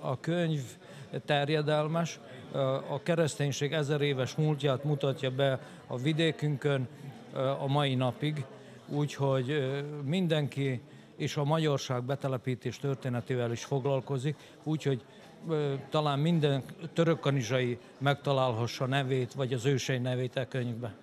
A könyv terjedelmes, a kereszténység ezer éves múltját mutatja be a vidékünkön a mai napig, úgyhogy mindenki és a magyarság betelepítés történetével is foglalkozik, úgyhogy talán minden törökkanizsai megtalálhassa nevét, vagy az ősei nevét e könyvbe.